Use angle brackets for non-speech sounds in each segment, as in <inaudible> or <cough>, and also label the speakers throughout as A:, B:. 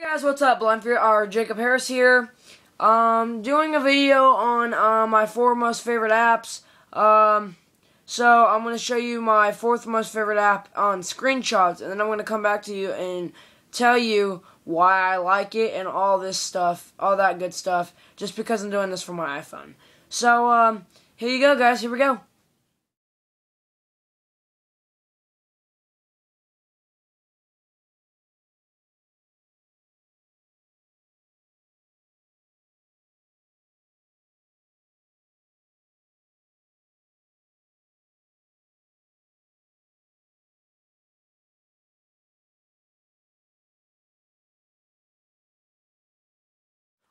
A: Hey guys, what's up? Blindfury or Jacob Harris here. Um, doing a video on uh, my four most favorite apps. Um, so I'm going to show you my fourth most favorite app on screenshots, and then I'm going to come back to you and tell you why I like it and all this stuff, all that good stuff, just because I'm doing this for my iPhone. So, um, here you go, guys. Here we go.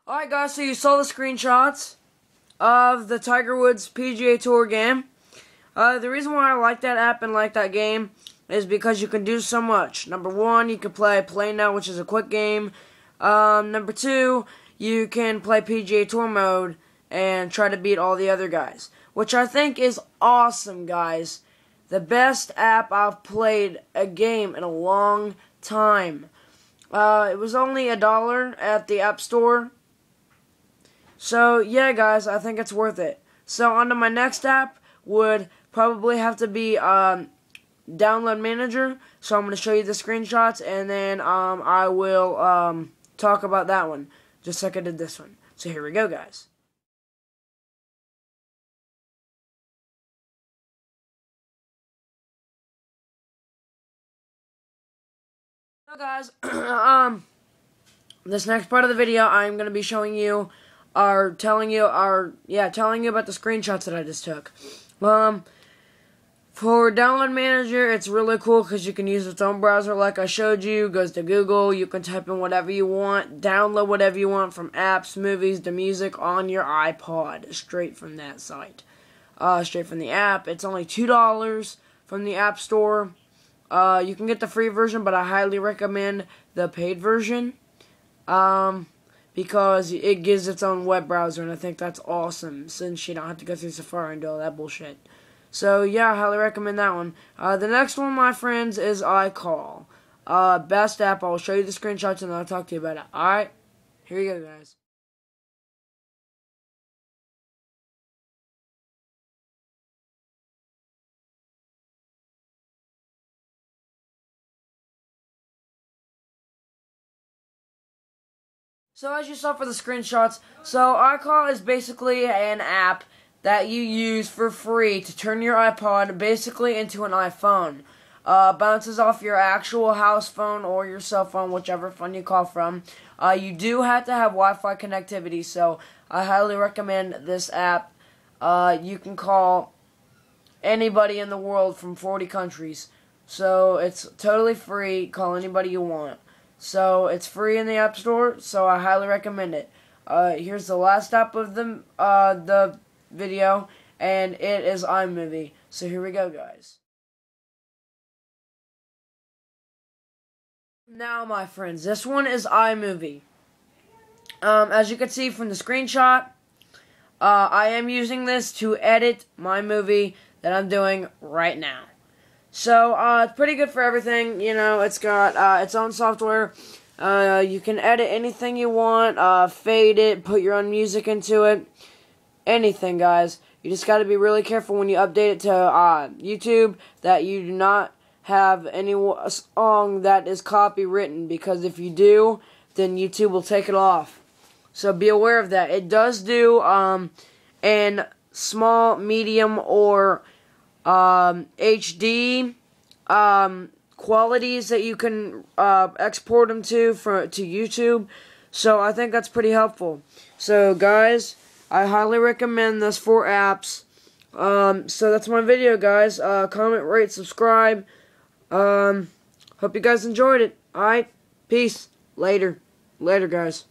A: Alright guys, so you saw the screenshots of the Tiger Woods PGA Tour game. Uh, the reason why I like that app and like that game is because you can do so much. Number one, you can play Play Now, which is a quick game. Um, number two, you can play PGA Tour mode and try to beat all the other guys. Which I think is awesome, guys. The best app I've played a game in a long time. Uh, it was only a dollar at the App Store so, yeah, guys, I think it's worth it. So, on to my next app would probably have to be um, Download Manager. So, I'm going to show you the screenshots, and then um, I will um, talk about that one, just like I did this one. So, here we go, guys. So guys, <clears throat> um, this next part of the video, I'm going to be showing you are telling you are yeah telling you about the screenshots that I just took. Um, for Download Manager, it's really cool because you can use its own browser like I showed you. Goes to Google. You can type in whatever you want, download whatever you want from apps, movies, the music on your iPod straight from that site. Uh, straight from the app. It's only two dollars from the App Store. Uh, you can get the free version, but I highly recommend the paid version. Um, because it gives its own web browser, and I think that's awesome since you don't have to go through Safari and do all that bullshit. So yeah, I highly recommend that one. Uh, the next one, my friends, is iCall. Uh, best app. I'll show you the screenshots and I'll talk to you about it. All right, here you go, guys. So as you saw for the screenshots, so iCall is basically an app that you use for free to turn your iPod basically into an iPhone. Uh, bounces off your actual house phone or your cell phone, whichever phone you call from. Uh, you do have to have Wi-Fi connectivity, so I highly recommend this app. Uh, you can call anybody in the world from 40 countries. So it's totally free. Call anybody you want. So it's free in the App Store, so I highly recommend it. Uh, here's the last step of the uh, the video, and it is iMovie. So here we go, guys. Now, my friends, this one is iMovie. Um, as you can see from the screenshot, uh, I am using this to edit my movie that I'm doing right now. So, uh, it's pretty good for everything. You know, it's got uh, its own software. Uh, you can edit anything you want, uh, fade it, put your own music into it. Anything, guys. You just got to be really careful when you update it to uh, YouTube that you do not have any song that is copywritten because if you do, then YouTube will take it off. So be aware of that. It does do um, in small, medium, or um, HD um, qualities that you can uh, export them to for to YouTube. So I think that's pretty helpful. So guys, I highly recommend this four apps. Um, so that's my video, guys. Uh, comment, rate, subscribe. Um, hope you guys enjoyed it. Alright, peace. Later. Later, guys.